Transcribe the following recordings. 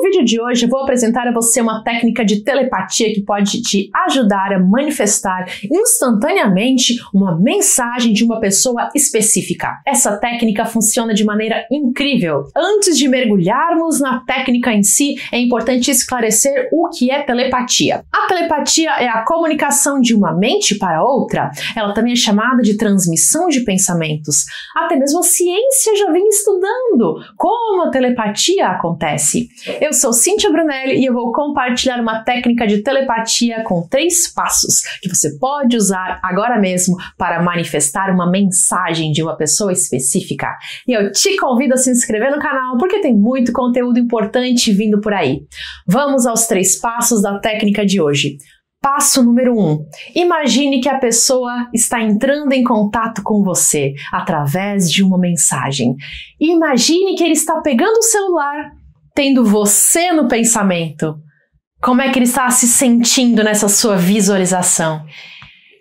No vídeo de hoje eu vou apresentar a você uma técnica de telepatia que pode te ajudar a manifestar instantaneamente uma mensagem de uma pessoa específica. Essa técnica funciona de maneira incrível. Antes de mergulharmos na técnica em si, é importante esclarecer o que é telepatia. A telepatia é a comunicação de uma mente para outra. Ela também é chamada de transmissão de pensamentos. Até mesmo a ciência já vem estudando como a telepatia acontece. Eu sou Cíntia Brunelli e eu vou compartilhar uma técnica de telepatia com três passos que você pode usar agora mesmo para manifestar uma mensagem de uma pessoa específica. E eu te convido a se inscrever no canal porque tem muito conteúdo importante vindo por aí. Vamos aos três passos da técnica de hoje. Passo número 1. Um, imagine que a pessoa está entrando em contato com você através de uma mensagem. Imagine que ele está pegando o celular, tendo você no pensamento. Como é que ele está se sentindo nessa sua visualização?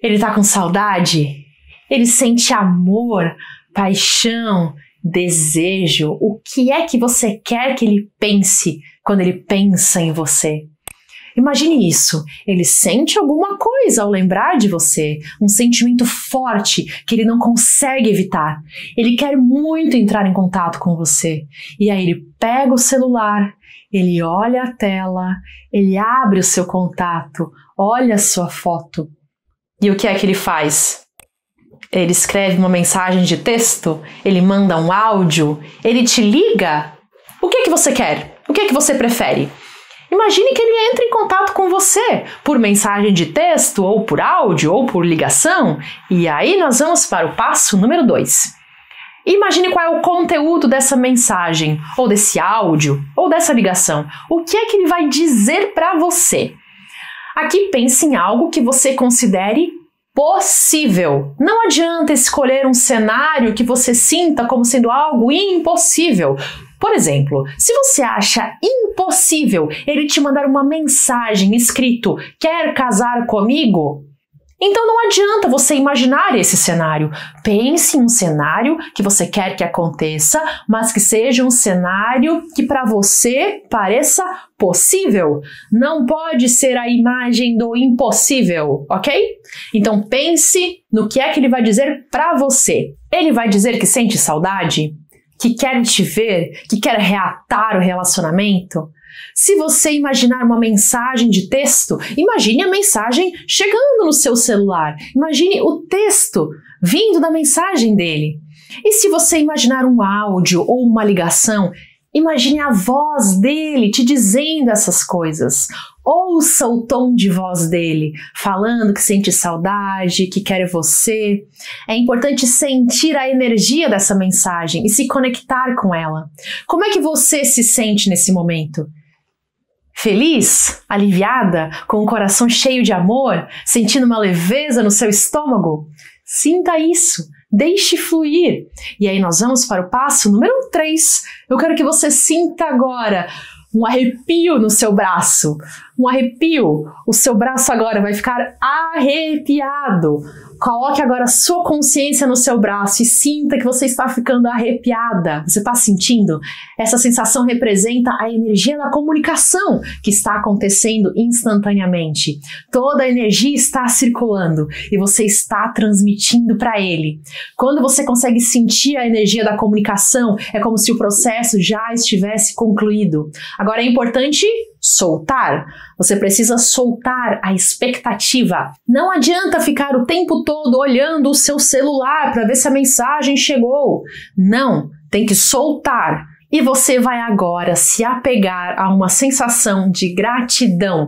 Ele está com saudade? Ele sente amor, paixão, desejo? O que é que você quer que ele pense quando ele pensa em você? Imagine isso. Ele sente alguma coisa ao lembrar de você, um sentimento forte que ele não consegue evitar. Ele quer muito entrar em contato com você. E aí ele pega o celular, ele olha a tela, ele abre o seu contato, olha a sua foto. E o que é que ele faz? Ele escreve uma mensagem de texto, ele manda um áudio, ele te liga. O que é que você quer? O que é que você prefere? Imagine que ele entra em contato com você por mensagem de texto, ou por áudio, ou por ligação, e aí nós vamos para o passo número 2. Imagine qual é o conteúdo dessa mensagem, ou desse áudio, ou dessa ligação. O que é que ele vai dizer para você? Aqui pense em algo que você considere possível. Não adianta escolher um cenário que você sinta como sendo algo impossível. Por exemplo, se você acha impossível ele te mandar uma mensagem escrito quer casar comigo, então não adianta você imaginar esse cenário. Pense em um cenário que você quer que aconteça, mas que seja um cenário que para você pareça possível. Não pode ser a imagem do impossível, ok? Então pense no que é que ele vai dizer para você. Ele vai dizer que sente saudade? Que quer te ver, que quer reatar o relacionamento? Se você imaginar uma mensagem de texto, imagine a mensagem chegando no seu celular. Imagine o texto vindo da mensagem dele. E se você imaginar um áudio ou uma ligação, imagine a voz dele te dizendo essas coisas. Ouça o tom de voz dele, falando que sente saudade, que quer você. É importante sentir a energia dessa mensagem e se conectar com ela. Como é que você se sente nesse momento? Feliz? Aliviada? Com o coração cheio de amor? Sentindo uma leveza no seu estômago? Sinta isso. Deixe fluir. E aí nós vamos para o passo número 3. Eu quero que você sinta agora um arrepio no seu braço, um arrepio. O seu braço agora vai ficar arrepiado. Coloque agora sua consciência no seu braço e sinta que você está ficando arrepiada. Você está sentindo? Essa sensação representa a energia da comunicação que está acontecendo instantaneamente. Toda a energia está circulando e você está transmitindo para ele. Quando você consegue sentir a energia da comunicação, é como se o processo já estivesse concluído. Agora é importante soltar. Você precisa soltar a expectativa. Não adianta ficar o tempo todo olhando o seu celular para ver se a mensagem chegou. Não, tem que soltar. E você vai agora se apegar a uma sensação de gratidão.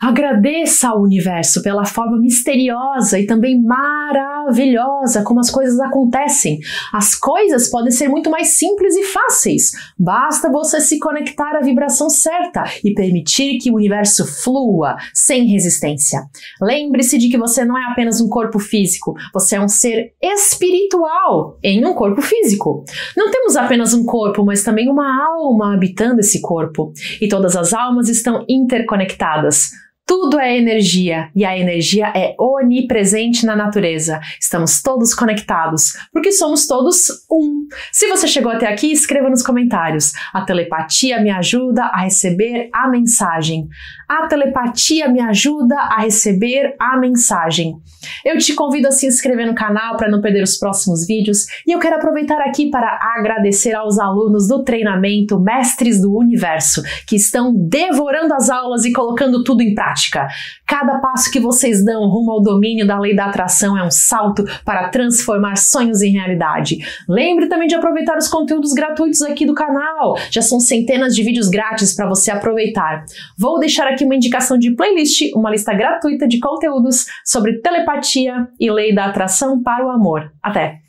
Agradeça ao universo pela forma misteriosa e também maravilhosa como as coisas acontecem. As coisas podem ser muito mais simples e fáceis. Basta você se conectar à vibração certa e permitir que o universo flua sem resistência. Lembre-se de que você não é apenas um corpo físico, você é um ser espiritual em um corpo físico. Não temos apenas um corpo, mas também uma alma habitando esse corpo. E todas as almas estão interconectadas. Tudo é energia e a energia é onipresente na natureza. Estamos todos conectados porque somos todos um. Se você chegou até aqui, escreva nos comentários. A telepatia me ajuda a receber a mensagem. A telepatia me ajuda a receber a mensagem. Eu te convido a se inscrever no canal para não perder os próximos vídeos e eu quero aproveitar aqui para agradecer aos alunos do treinamento Mestres do Universo que estão devorando as aulas e colocando tudo em prática prática. Cada passo que vocês dão rumo ao domínio da lei da atração é um salto para transformar sonhos em realidade. Lembre também de aproveitar os conteúdos gratuitos aqui do canal. Já são centenas de vídeos grátis para você aproveitar. Vou deixar aqui uma indicação de playlist, uma lista gratuita de conteúdos sobre telepatia e lei da atração para o amor. Até!